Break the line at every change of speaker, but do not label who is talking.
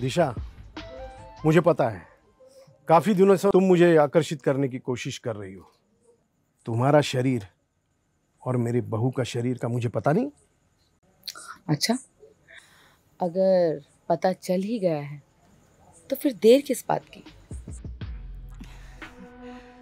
दिशा, मुझे पता है, काफ़ी दिनों से तुम मुझे आकर्षित करने की कोशिश कर रही हो। तुम्हारा शरीर और मेरी बहू का शरीर का मुझे पता नहीं।
अच्छा अगर पता चल ही गया है तो फिर देर किस बात की?